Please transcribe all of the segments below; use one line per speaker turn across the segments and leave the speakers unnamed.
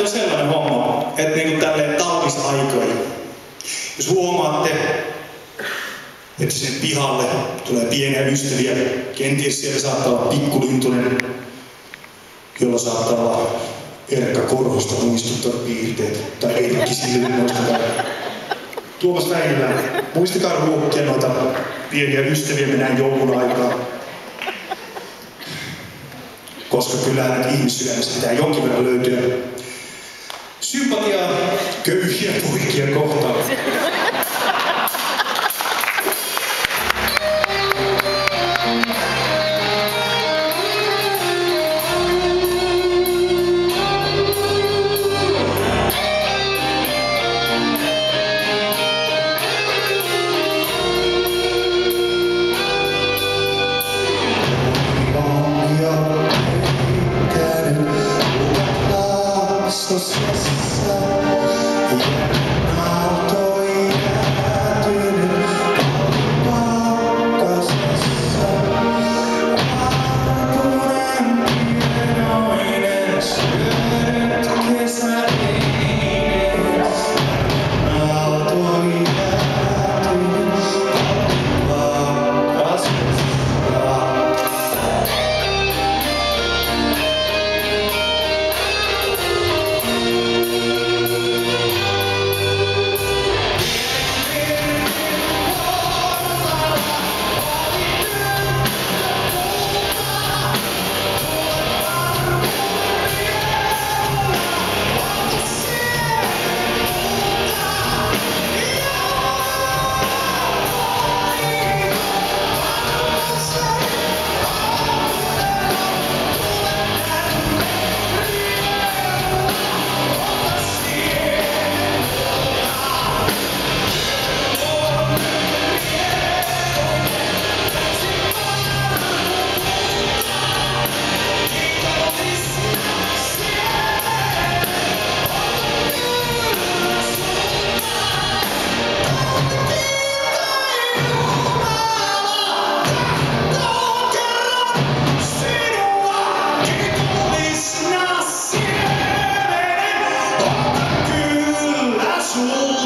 on sellainen homma, että niin tälleen talvisaikoina, jos huomaatte, että sen pihalle tulee pieniä ystäviä, kenties siellä saattaa olla pikkulintunen, jolla saattaa olla Erkka Korhosta muistuttavat piirteet, tai Erkki Silvinoista tai Tuomas Väinölä. Muistakaa ruokkia noita pieniä ystäviä mennään joulun aikaa. Koska kyllähän nyt ihmissydämestä pitää jonkin verran löytyä sympatiaa köyhiä poikia kohtaan. Thank change.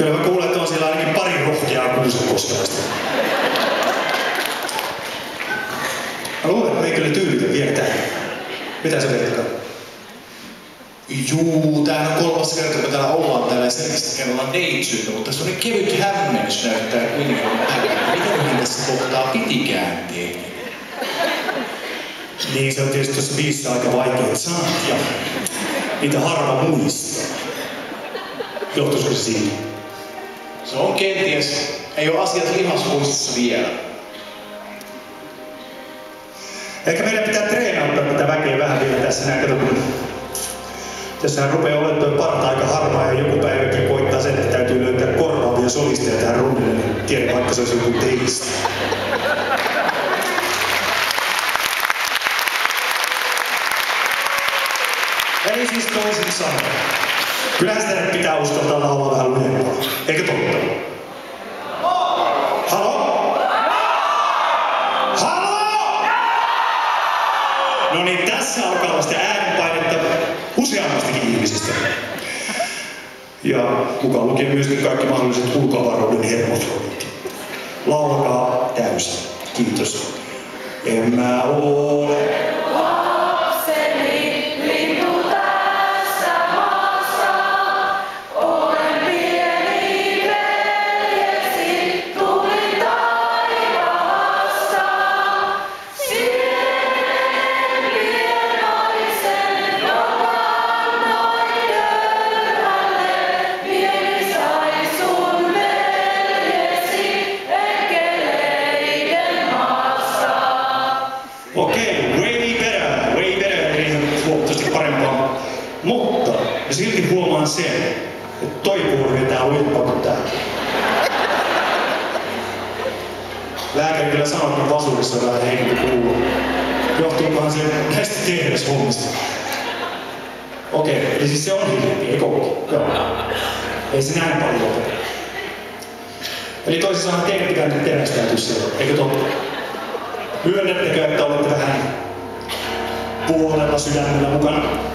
Kyllä mä kuulen, että on siellä ainakin pari rohkeaa kuusenkoskelaista. Mä luulen, että me ei kyllä tyydytä vielä tähän. Mitä sä vetkää?
Juu, tää on kolmas kerta, kun täällä ollaan täällä selkeästi kerralla neitsyyttä, mutta se oli kevyt hämmennys näyttää kuitenkin päivänä. Mitä tässä kohtaa pitikään tehdä?
Niin, se on tietysti tuossa biisissä aika vaikea sanat ja niitä harva muistaa. Johtuisiko se siitä?
Se on kenties, ei ole asiat lihasmuistissa vielä.
Ehkä meidän pitää treenauttaa tätä väkeä vähän vielä tässä näin, kato kun Tässähän rupeaa olemaan tuo parta aika harmaa ja joku päiväkin koittaa sen, että täytyy löytää korvaavia solisteja tähän rundille, niin tiedän vaikka se olisi joku teistä. Eli siis toisin sanoen. Kyllähän sitä pitää uskaltaa laulaa vähän lujempaa. Eikö totta? Halo? Halo? No niin, tässä alkaa olla sitä äänenpainetta useamman normaaleistakin ihmisistä. Ja mukaan lukien myöskin kaikki mahdolliset ulkoavaruuden hermofrodit. Laulakaa täysin. Kiitos. En mä ole sen, että toi puoli vetää lujempaa kuin tää. Lääkäri kyllä sanoo, että vasurissa on vähän heikompi kuulo. Johtuukohan se näistä tehdashommista? Okei, eli siis se on hiljempi, ei kokki. Joo. Ei se näin paljon opeta. Eli toisin sanoen teidän pitää nyt terästäytyä siellä, eikö totta? Myönnättekö, että olette vähän puolella sydämellä mukana?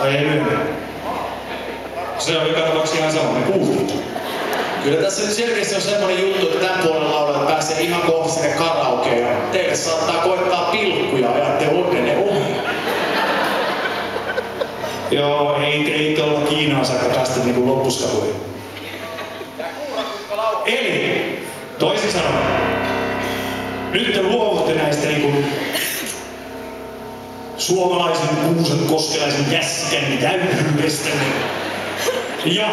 Vai ei myönnä? Se on joka ihan sama, me kuultiin.
Kyllä tässä nyt selkeästi on semmoinen juttu, että tämän puolen laulajat pääsee ihan kohta sinne karaokeen teille saattaa koittaa pilkkuja ja ajatte onnenne ohi.
Joo, ei, ei tuolla Kiinaan saakka päästä niinku loppuskaluihin. Eli, toisin sanoen, nyt te luovutte näistä niinku suomalaisen kuusen koskelaisen jäskän jäyhyydestä ja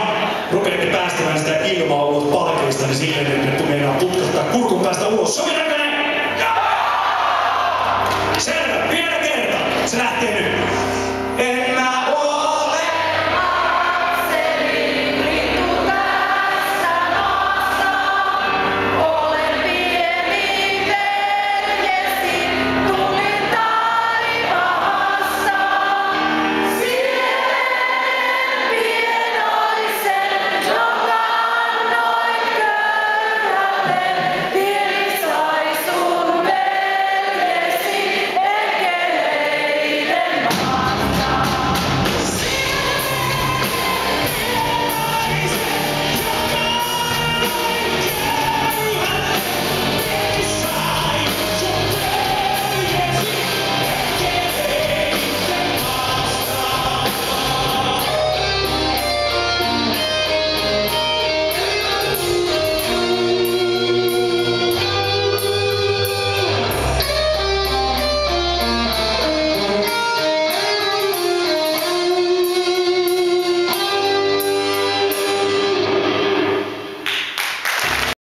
rupeatte päästämään sitä ilmaa ulos palkeista niin silleen, että meinaa putkahtaa kurkun päästä ulos. Sovitaanko näin? Selvä, vielä kerta. Se lähtee nyt.